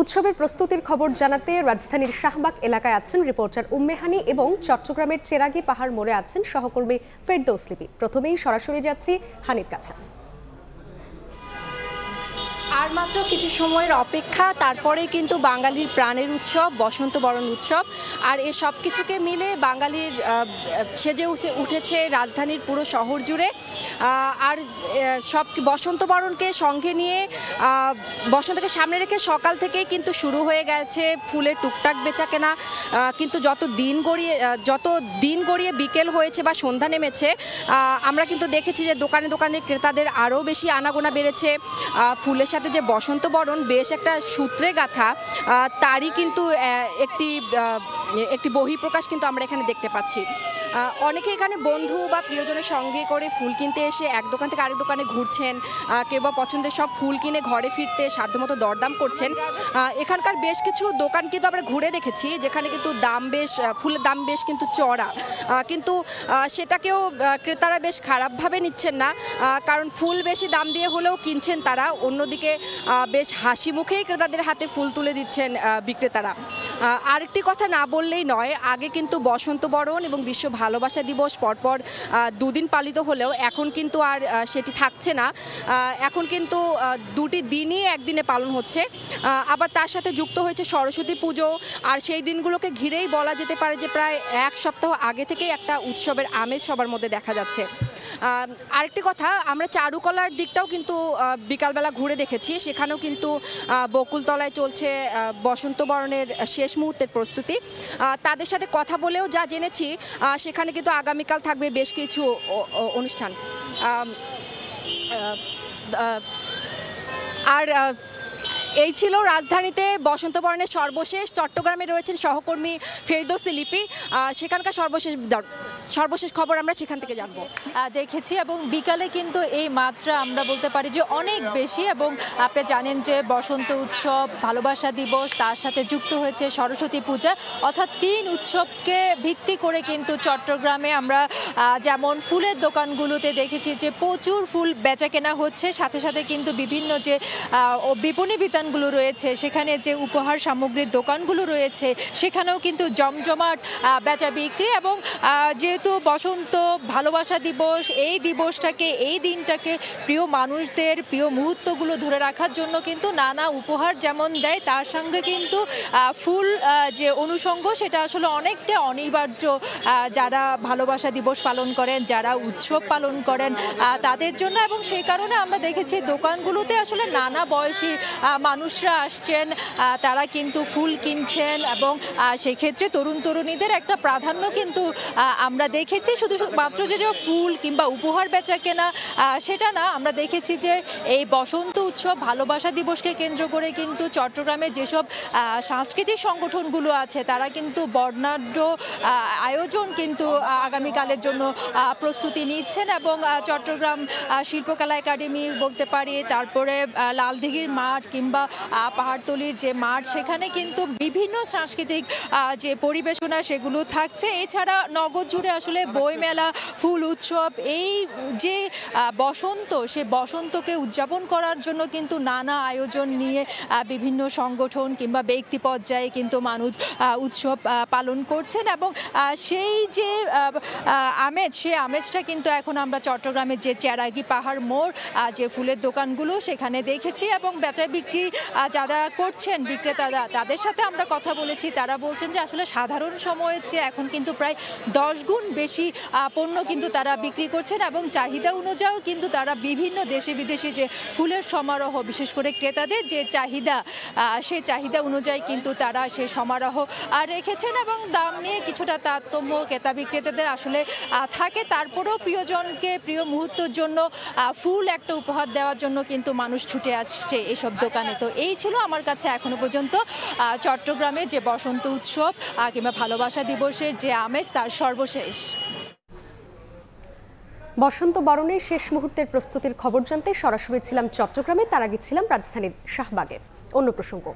উৎসবের প্রস্তুতির খবর জানাতে রাজধানীর শাহবাগ এলাকায় আছেন রিপোর্টার উম্মেহানি এবং চট্টগ্রামের চেরাগি পাহাড় মোড়ে আছেন সহকর্মী ফেরদৌস লিপি। প্রথমেই সরাসরি যাচ্ছি হানির কাছে। আর মাত্র কিছু সময়ের অপেক্ষা, তারপরে কিন্তু বাঙালির প্রাণের উৎসব বসন্ত বরণ উৎসব। আর এ সব কিছুকে মিলে বাঙালির সেজে উঠে উঠেছে রাজধানীর পুরো শহর জুড়ে। আর সব বসন্ত বরণকে সঙ্গে নিয়ে বসন্তকে সামনে রেখে সকাল থেকেই কিন্তু শুরু হয়ে গেছে ফুলের টুকটাক বেচা কেনা। কিন্তু যত দিন গড়িয়ে যত দিন গড়িয়ে বিকেল হয়েছে বা সন্ধ্যা নেমেছে আমরা কিন্তু দেখেছি যে দোকানে দোকানে ক্রেতাদের আরও বেশি আনাগোনা বেড়েছে। ফুলের সাথে যে বসন্ত বরণ বেশ একটা সূত্রে গাথা তারই কিন্তু একটি একটি বহিঃপ্রকাশ কিন্তু আমরা এখানে দেখতে পাচ্ছি। অনেকে এখানে বন্ধু বা প্রিয়জনের সঙ্গে করে ফুল কিনতে এসে এক দোকান থেকে আরেক দোকানে ঘুরছেন কেউ বা পছন্দের সব ফুল কিনে ঘরে ফিরতে সাধ্যমতো দরদাম করছেন। এখানকার বেশ কিছু দোকান কিন্তু আমরা ঘুরে দেখেছি, যেখানে কিন্তু দাম বেশ ফুলের দাম বেশ কিন্তু চড়া। কিন্তু সেটাকেও ক্রেতারা বেশ খারাপভাবে নিচ্ছেন না কারণ ফুল বেশি দাম দিয়ে হলেও কিনছেন তারা। অন্যদিকে বেশ হাসি মুখেই ক্রেতাদের হাতে ফুল তুলে দিচ্ছেন বিক্রেতারা। আরেকটি কথা না বললেই নয়, আগে কিন্তু বসন্ত বরণ এবং বিশ্ব ভালোবাসা দিবস পরপর দুদিন পালিত হলেও এখন কিন্তু আর সেটি থাকছে না। এখন কিন্তু দুটি দিনই একদিনে পালন হচ্ছে। আবার তার সাথে যুক্ত হয়েছে সরস্বতী পুজো। আর সেই দিনগুলোকে ঘিরেই বলা যেতে পারে যে প্রায় এক সপ্তাহ আগে থেকেই একটা উৎসবের আমেজ সবার মধ্যে দেখা যাচ্ছে। আরেকটি কথা আমরা চারুকলার দিকটাও কিন্তু বিকালবেলা ঘুরে দেখেছি। সেখানেও কিন্তু বকুলতলায় চলছে আহ, বসন্ত বরণের শেষ মুহূর্তের প্রস্তুতি। তাদের সাথে কথা বলেও যা জেনেছি সেখানে কিন্তু আগামীকাল থাকবে বেশ কিছু অনুষ্ঠান। আর এই ছিল রাজধানীতে বসন্ত বরণের সর্বশেষ। চট্টগ্রামে রয়েছেন সহকর্মী ফেরদৌসি লিপি। সেখানকার সর্বশেষ সর্বশেষ খবর আমরা সেখান থেকে জানব। দেখেছি এবং বিকালে কিন্তু এই মাত্রা আমরা বলতে পারি যে অনেক বেশি এবং আপনি জানেন যে বসন্ত উৎসব, ভালোবাসা দিবস, তার সাথে যুক্ত হয়েছে সরস্বতী পূজা। অর্থাৎ তিন উৎসবকে ভিত্তি করে কিন্তু চট্টগ্রামে আমরা যেমন ফুলের দোকানগুলোতে দেখেছি যে প্রচুর ফুল বেচা কেনা হচ্ছে। সাথে সাথে কিন্তু বিভিন্ন যে বিপণী ও বিতানগুলো রয়েছে, সেখানে যে উপহার সামগ্রীর দোকানগুলো রয়েছে, সেখানেও কিন্তু জমজমাট বেচা বিক্রি এবং যেহেতু বসন্ত ভালোবাসা দিবস, এই দিবসটাকে, এই দিনটাকে প্রিয় মানুষদের, প্রিয় মুহূর্তগুলো ধরে রাখার জন্য কিন্তু নানা উপহার যেমন দেয়, তার সঙ্গে কিন্তু ফুল যে অনুষঙ্গ, সেটা আসলে অনেকটা অনিবার্য যারা ভালোবাসা দিবস পালন করেন, যারা উৎসব পালন করেন তাদের জন্য এবং সেই কারণে আমরা দেখেছি দোকানগুলোতে আসলে নানা বয়সী মানুষরা আসছেন তারা কিন্তু ফুল কিনছেন এবং সেক্ষেত্রে তরুণ তরুণীদের একটা প্রাধান্য কিন্তু আমরা দেখেছি। শুধু মাত্র যে যে ফুল কিংবা উপহার বেচা কেনা সেটা না। আমরা দেখেছি যে এই বসন্ত উৎসব, ভালোবাসা দিবসকে কেন্দ্র করে কিন্তু চট্টগ্রামে যেসব সাংস্কৃতিক সংগঠনগুলো আছে, তারা কিন্তু বর্ণাঢ্য আয়োজন কিন্তু আগামীকালের জন্য প্রস্তুতি নিচ্ছেন এবং চট্টগ্রাম শিল্পকলা একাডেমি বলতে পারি, তারপরে লালদিঘির মাঠ কিংবা আহ, পাহাড়তলির যে মাঠ সেখানে কিন্তু বিভিন্ন সাংস্কৃতিক যে পরিবেশনা সেগুলো থাকছে। এছাড়া নগদ জুড়ে আসলে বইমেলা ফুল উৎসব এই যে বসন্ত, সে বসন্তকে উদযাপন করার জন্য কিন্তু নানা আয়োজন নিয়ে বিভিন্ন সংগঠন কিংবা ব্যক্তি পর্যায়ে কিন্তু মানুষ উৎসব পালন করছেন এবং সেই যে আমেজ সেই আমেজটা কিন্তু এখন আমরা চট্টগ্রামের যে চেরাগি পাহাড় মোড় যে ফুলের দোকানগুলো সেখানে দেখেছি এবং বেচা বিক্রি যারা করছেন বিক্রেতারা, তাদের সাথে আমরা কথা বলেছি। তারা বলছেন যে আসলে সাধারণ সময়ের চেয়ে এখন কিন্তু প্রায় দশ গুণ বেশি পণ্য কিন্তু তারা বিক্রি করছেন এবং চাহিদা অনুযায়ীও কিন্তু তারা বিভিন্ন দেশে বিদেশে যে ফুলের সমারোহ বিশেষ করে ক্রেতাদের যে চাহিদা সে চাহিদা অনুযায়ী কিন্তু তারা সে সমারোহ আহ, রেখেছেন এবং দাম নিয়ে কিছুটা তারতম্য ক্রেতা বিক্রেতাদের আসলে থাকে। তারপরেও প্রিয়জনকে প্রিয় মুহূর্তের জন্য ফুল একটা উপহার দেওয়ার জন্য কিন্তু মানুষ ছুটে আসছে এসব দোকানে। তো এই ছিল আমার কাছে এখনও পর্যন্ত চট্টগ্রামে যে বসন্ত উৎসব কিংবা ভালোবাসা দিবসের যে আমেজ তার সর্বশেষ। বসন্ত বরণের শেষ মুহূর্তের প্রস্তুতির খবর জানতে সরাসরি ছিলাম চট্টগ্রামে, তার আগে ছিলাম রাজধানীর শাহবাগে। অন্য প্রসঙ্গ